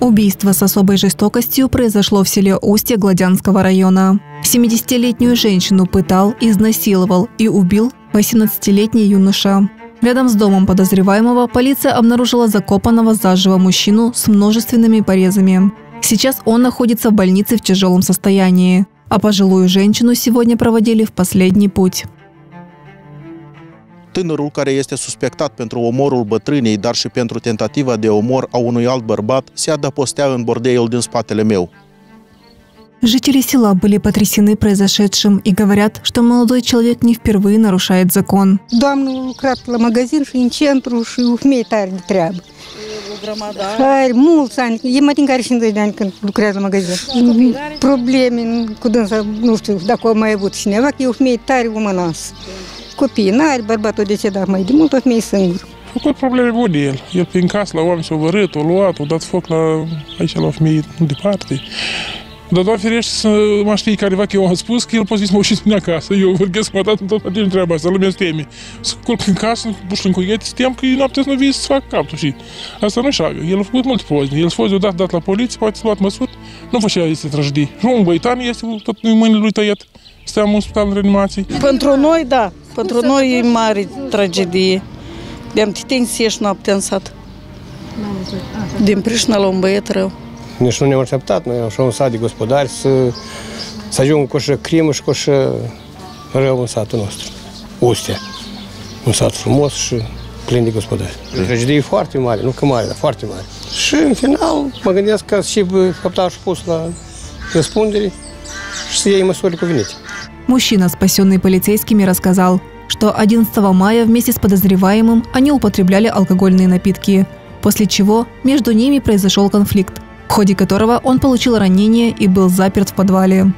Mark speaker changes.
Speaker 1: Убийство с особой жестокостью произошло в селе Устье Гладянского района. 70-летнюю женщину пытал, изнасиловал и убил 18-летний юноша. Рядом с домом подозреваемого полиция обнаружила закопанного заживо мужчину с множественными порезами. Сейчас он находится в больнице в тяжелом состоянии, а пожилую женщину сегодня проводили в последний путь.
Speaker 2: Tânărul care este suspectat pentru omorul bătrânei, dar și pentru tentativa de omor a unui alt bărbat, se adăpostea în bordeul din spatele meu.
Speaker 1: Жители села были потрясены произошедшим и говорят, что молодой человек не впервые нарушает закон.
Speaker 3: O treabă. Are mulți ani, e mai din care 50 de ani când lucrează la magazin. Probleme cu dânsa, nu știu dacă au mai avut cineva, că e o femeie tare umănoasă. Copii n-are, bărbatul decedat mai de mult, o femeie singură.
Speaker 4: făcut probleme bune el. El prin casă la oameni s-a vărât, a luat, a dat foc la, aici la o femeie nu departe. Dar doar ferește să mă știi careva că eu am spus că el poate să mă uși în acasă. Eu vorbesc cu dat în tot din treaba asta, lumea se teme. Să culc în casă, puși în cuiete, să tem că noaptea să nu vii să fac capul și asta nu șagă. El a făcut multe poze. El s-a fost odată dat la poliție, poate să luat măsuri, nu făcea este tragedii. Și un băitan este tot în mâinile lui tăiat. Steam în spital în reanimație.
Speaker 5: Pentru noi, da. Pentru noi e mare tragedie. De-am titeni să ieși noaptea în sat. Din Prișna la un băiet rău.
Speaker 6: Nici nu ne-am așteptat noi, așa un sat de gospodari, să, să ajungă cu așa crimă și cu așa rău în satul nostru. Ustea. Un sat frumos și plin de gospodari. Tragedie foarte mare, nu că mare, dar foarte mare. Și în final mă gândesc că și făptașul pus la răspundere și să iei măsurile cuvenite.
Speaker 1: Мужчина, спасенный полицейскими, рассказал, что 11 мая вместе с подозреваемым они употребляли алкогольные напитки, после чего между ними произошел конфликт, в ходе которого он получил ранение и был заперт в подвале.